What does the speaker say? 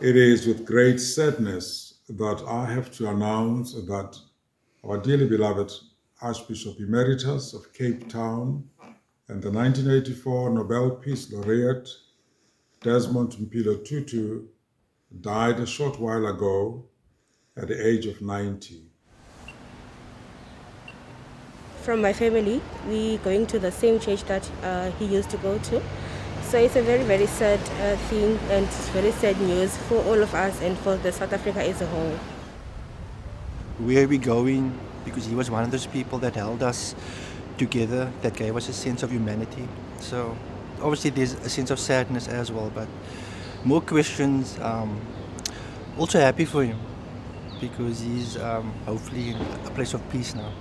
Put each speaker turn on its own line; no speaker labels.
It is with great sadness that I have to announce that our dearly beloved Archbishop Emeritus of Cape Town and the 1984 Nobel Peace Laureate Desmond Mpilo Tutu died a short while ago at the age of 90.
From my family, we going to the same church that uh, he used to go to. So it's a very, very sad uh, thing and it's very sad news for all of us and for the South Africa as a whole.
Where are we going? Because he was one of those people that held us together, that gave us a sense of humanity. So obviously there's a sense of sadness as well, but more questions. Um, also happy for him because he's um, hopefully in a place of peace now.